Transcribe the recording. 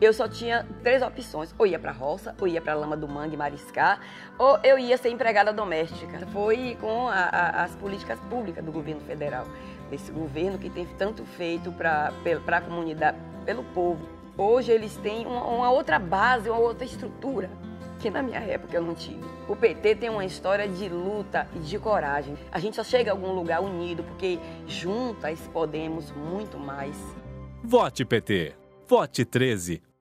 Eu só tinha três opções: ou ia para a roça, ou ia para a lama do mangue mariscar, ou eu ia ser empregada doméstica. Foi com a, a, as políticas públicas do governo federal, desse governo que teve tanto feito para a comunidade, pelo povo. Hoje eles têm uma, uma outra base, uma outra estrutura que na minha época eu não tive. O PT tem uma história de luta e de coragem. A gente só chega a algum lugar unido porque juntas podemos muito mais. Vote PT. Vote 13.